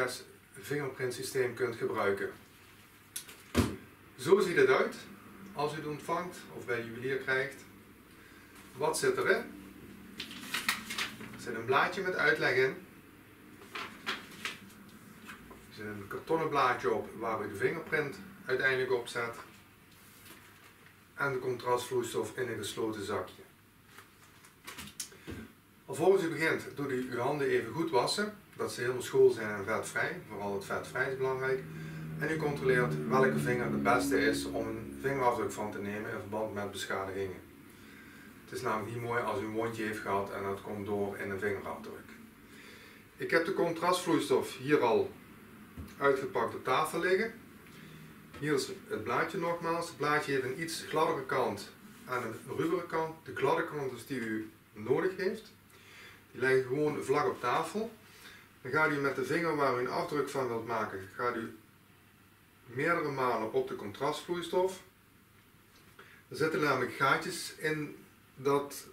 VS fingerprint systeem kunt gebruiken. Zo ziet het uit als u het ontvangt of bij de juwelier krijgt. Wat zit erin? Er zit een blaadje met uitleg in. Er zit een kartonnen blaadje op waar u de vingerprint uiteindelijk op zet. En de contrastvloeistof in een gesloten zakje. Alvorens u begint, doet u uw handen even goed wassen, dat ze helemaal schoon zijn en vetvrij. Vooral het vetvrij is belangrijk. En u controleert welke vinger het beste is om een vingerafdruk van te nemen in verband met beschadigingen. Het is namelijk niet mooi als u een wondje heeft gehad en dat komt door in een vingerafdruk. Ik heb de contrastvloeistof hier al uitgepakt op tafel liggen. Hier is het blaadje nogmaals. Het blaadje heeft een iets gladdere kant en een ruwere kant. De gladde kant is die u nodig heeft. Die leg gewoon vlak op tafel. Dan gaat u met de vinger waar u een afdruk van wilt maken, gaat u meerdere malen op de contrastvloeistof. Er zitten namelijk gaatjes in dat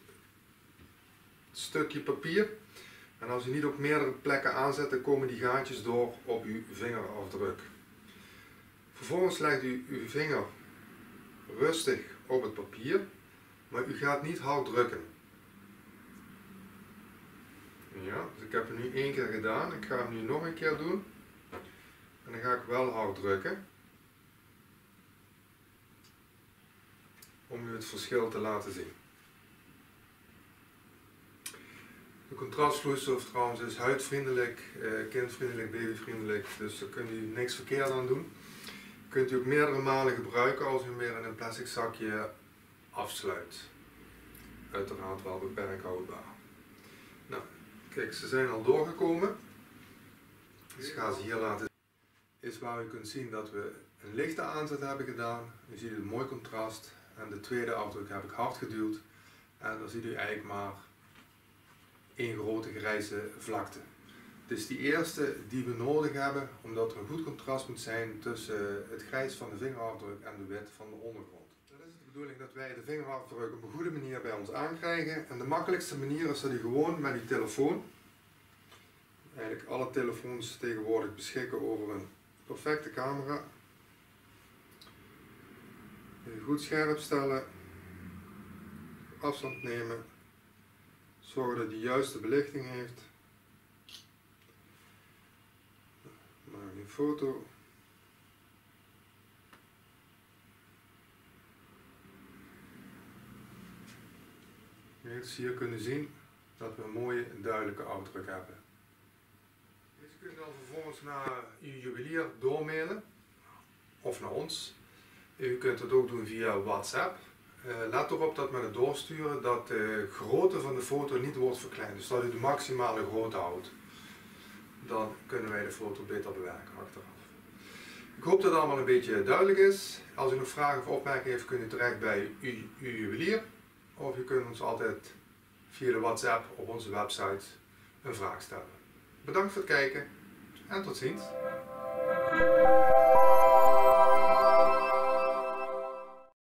stukje papier. En als u niet op meerdere plekken aanzet, dan komen die gaatjes door op uw vingerafdruk. Vervolgens legt u uw vinger rustig op het papier, maar u gaat niet hard drukken. Ja, dus ik heb het nu één keer gedaan. Ik ga hem nu nog een keer doen. En dan ga ik wel hard drukken. Om u het verschil te laten zien. De contrastvloeistof trouwens is huidvriendelijk, eh, kindvriendelijk, babyvriendelijk, dus daar kunt u niks verkeerd aan doen. Kunt u ook meerdere malen gebruiken als u hem weer in een plastic zakje afsluit. Uiteraard wel beperkt houdbaar. Nou, kijk, ze zijn al doorgekomen. Dus ik ga ze hier laten. Is waar u kunt zien dat we een lichte aanzet hebben gedaan. U ziet een mooi contrast. En de tweede afdruk heb ik hard geduwd. En dan ziet u eigenlijk maar één grote grijze vlakte. Het is die eerste die we nodig hebben, omdat er een goed contrast moet zijn tussen het grijs van de vingerafdruk en de wit van de ondergrond. Bedoeling dat wij de vingerafdruk op een goede manier bij ons aankrijgen. En de makkelijkste manier is dat u gewoon met uw telefoon, eigenlijk alle telefoons tegenwoordig beschikken over een perfecte camera, goed scherp stellen, afstand nemen, zorgen dat hij juiste belichting heeft. Maak een foto. Hier kunnen zien dat we een mooie duidelijke afdruk hebben. Deze kunt dan vervolgens naar uw juwelier doormailen of naar ons. U kunt het ook doen via WhatsApp. Uh, let erop dat met het doorsturen dat de grootte van de foto niet wordt verkleind. Dus dat u de maximale grootte houdt. Dan kunnen wij de foto beter bewerken achteraf. Ik hoop dat het allemaal een beetje duidelijk is. Als u nog vragen of opmerkingen heeft, kunt u terecht bij uw juwelier. Of u kunt ons altijd via de WhatsApp op onze website een vraag stellen. Bedankt voor het kijken en tot ziens.